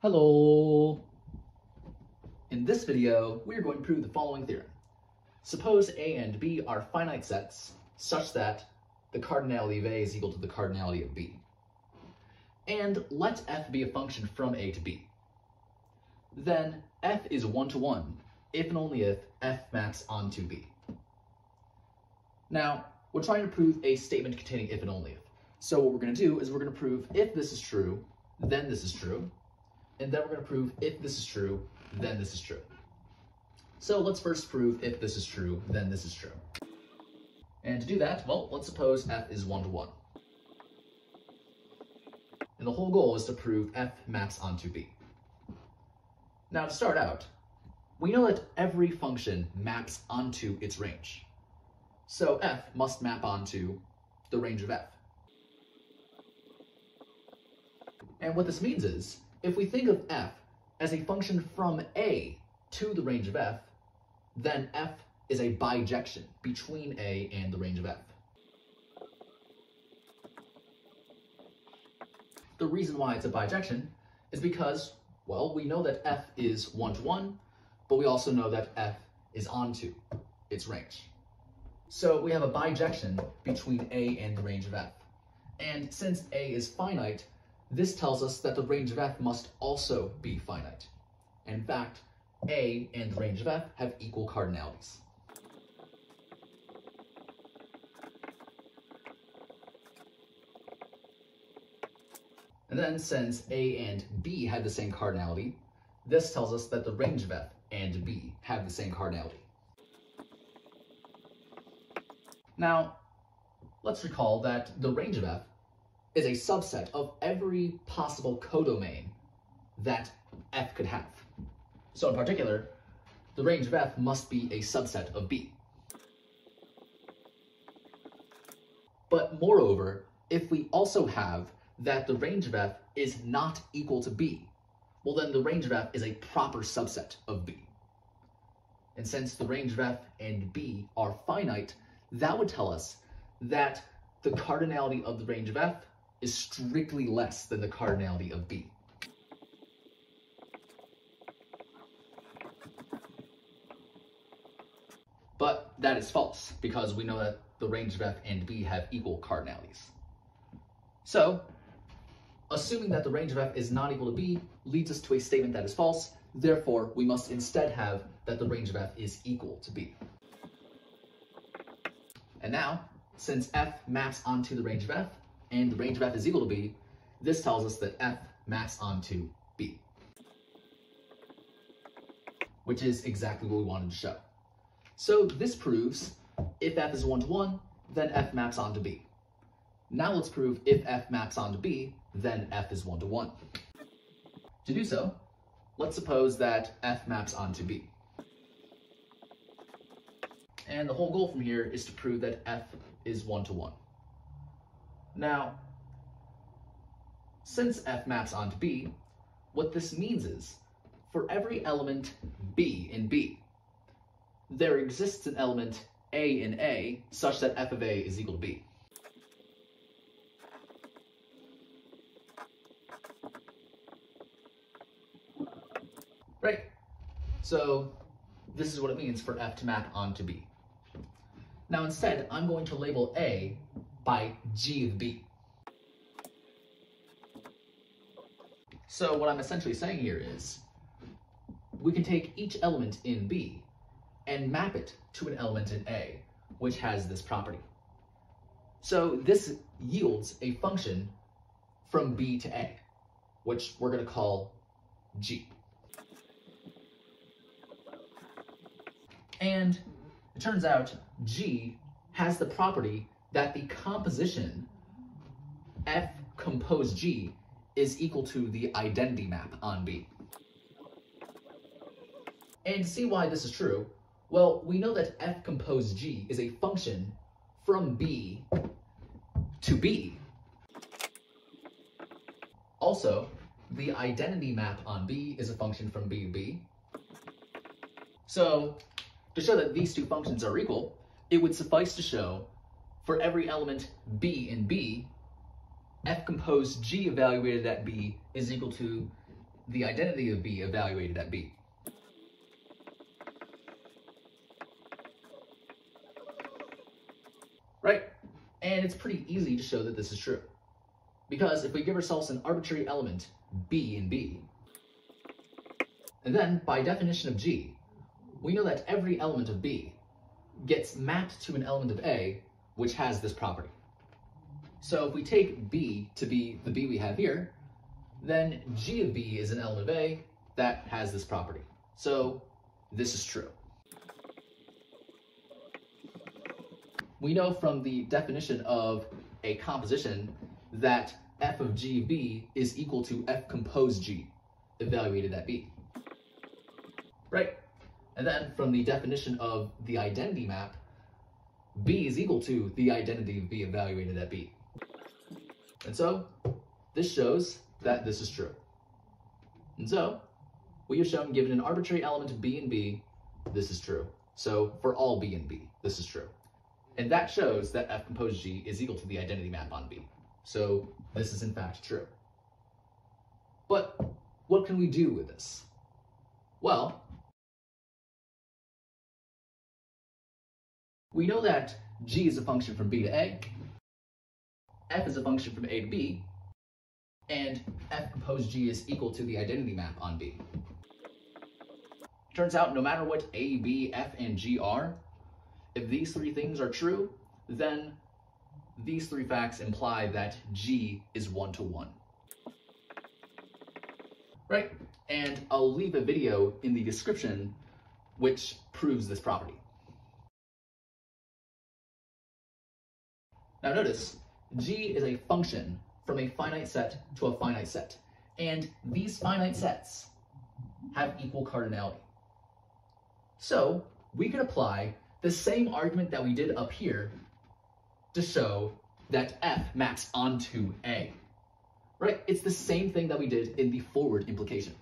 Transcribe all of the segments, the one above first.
Hello! In this video, we are going to prove the following theorem. Suppose A and B are finite sets such that the cardinality of A is equal to the cardinality of B. And let f be a function from A to B. Then f is one-to-one -one if and only if f maps onto B. Now, we're trying to prove a statement containing if and only if. So what we're going to do is we're going to prove if this is true, then this is true, and then we're going to prove if this is true, then this is true. So let's first prove if this is true, then this is true. And to do that, well, let's suppose f is 1 to 1. And the whole goal is to prove f maps onto b. Now to start out, we know that every function maps onto its range. So f must map onto the range of f. And what this means is, if we think of f as a function from A to the range of f, then f is a bijection between A and the range of f. The reason why it's a bijection is because, well, we know that f is one-to-one, but we also know that f is onto its range. So we have a bijection between A and the range of f. And since A is finite, this tells us that the range of f must also be finite. In fact, a and the range of f have equal cardinalities. And then since a and b have the same cardinality, this tells us that the range of f and b have the same cardinality. Now, let's recall that the range of f is a subset of every possible codomain that f could have. So in particular, the range of f must be a subset of b. But moreover, if we also have that the range of f is not equal to b, well then the range of f is a proper subset of b. And since the range of f and b are finite, that would tell us that the cardinality of the range of f is strictly less than the cardinality of B. But that is false, because we know that the range of f and b have equal cardinalities. So, assuming that the range of f is not equal to b leads us to a statement that is false, therefore we must instead have that the range of f is equal to b. And now, since f maps onto the range of f, and the range of f is equal to b, this tells us that f maps onto b, which is exactly what we wanted to show. So this proves if f is one-to-one, then f maps onto b. Now let's prove if f maps onto b, then f is one-to-one. To do so, let's suppose that f maps onto b. And the whole goal from here is to prove that f is one-to-one. -one. Now, since f maps onto b, what this means is, for every element b in b, there exists an element a in a such that f of a is equal to b. Right? So this is what it means for f to map onto b. Now instead, I'm going to label a by G of B. So what I'm essentially saying here is, we can take each element in B and map it to an element in A, which has this property. So this yields a function from B to A, which we're going to call G. And it turns out G has the property that the composition F compose G is equal to the identity map on B. And see why this is true, well, we know that F compose G is a function from B to B. Also, the identity map on B is a function from B to B. So, to show that these two functions are equal, it would suffice to show for every element b in B, f composed g evaluated at B is equal to the identity of B evaluated at B. Right? And it's pretty easy to show that this is true. Because if we give ourselves an arbitrary element, B in B, and then by definition of G, we know that every element of B gets mapped to an element of A, which has this property. So if we take B to be the B we have here, then G of B is an element of A that has this property. So this is true. We know from the definition of a composition that f of g b is equal to f composed g, evaluated at b. Right? And then from the definition of the identity map, b is equal to the identity of b evaluated at b. And so, this shows that this is true. And so, we have shown given an arbitrary element of b and b, this is true. So for all b and b, this is true. And that shows that f composed g is equal to the identity map on b. So this is in fact true. But what can we do with this? Well, we know that g is a function from b to a, f is a function from a to b, and f composed g is equal to the identity map on b. Turns out no matter what a, b, f, and g are, if these three things are true, then these three facts imply that G is one to one. Right? And I'll leave a video in the description which proves this property. Now notice, G is a function from a finite set to a finite set. And these finite sets have equal cardinality. So we could apply the same argument that we did up here to show that F maps onto A. Right? It's the same thing that we did in the forward implication.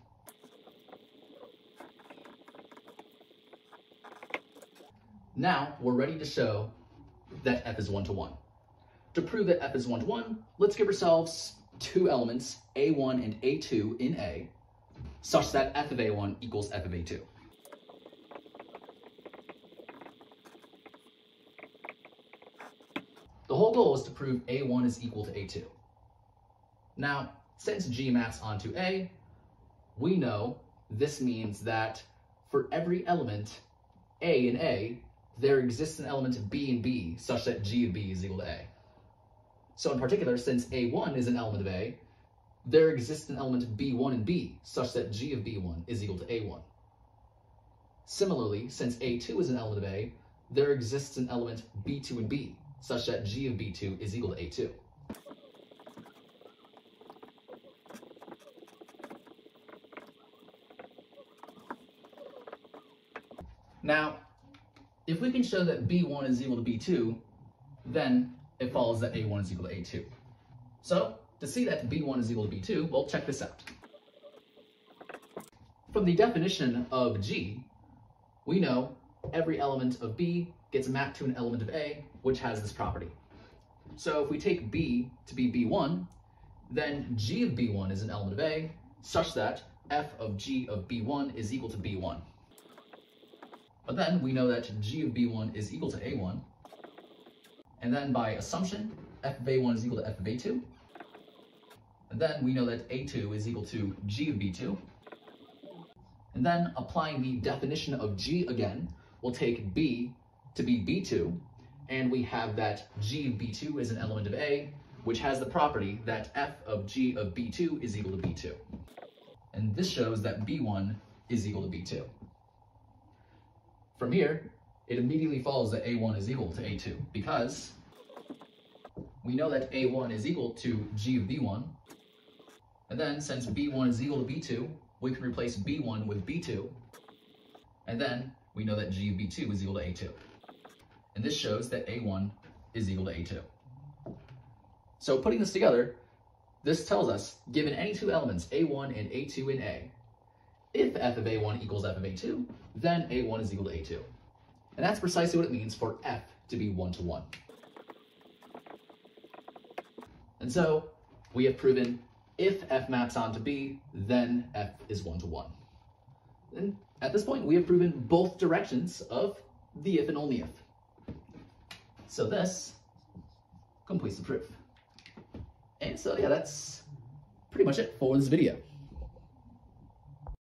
Now, we're ready to show that F is one-to-one. -one. To prove that F is one-to-one, let's give ourselves two elements, A1 and A2 in A, such that F of A1 equals F of A2. The whole goal is to prove A1 is equal to A2. Now, since G maps onto A, we know this means that for every element A in A, there exists an element B in B such that G of B is equal to A. So in particular, since A1 is an element of A, there exists an element B1 in B such that G of B1 is equal to A1. Similarly, since A2 is an element of A, there exists an element B2 in B such that g of b2 is equal to a2. Now, if we can show that b1 is equal to b2, then it follows that a1 is equal to a2. So, to see that b1 is equal to b2, well, check this out. From the definition of g, we know every element of b gets mapped to an element of A, which has this property. So if we take B to be B1, then G of B1 is an element of A, such that F of G of B1 is equal to B1. But then we know that G of B1 is equal to A1, and then by assumption, F of A1 is equal to F of A2, and then we know that A2 is equal to G of B2, and then applying the definition of G again, we'll take B to be B2, and we have that G of B2 is an element of A, which has the property that F of G of B2 is equal to B2. And this shows that B1 is equal to B2. From here, it immediately follows that A1 is equal to A2 because we know that A1 is equal to G of B1. And then since B1 is equal to B2, we can replace B1 with B2. And then we know that G of B2 is equal to A2. And this shows that A1 is equal to A2. So putting this together, this tells us, given any two elements, A1 and A2 in A, if f of A1 equals f of A2, then A1 is equal to A2. And that's precisely what it means for f to be one-to-one. And so we have proven if f maps onto b, then f is 1 to 1. And at this point, we have proven both directions of the if and only if. So this completes the proof. And so yeah, that's pretty much it for this video.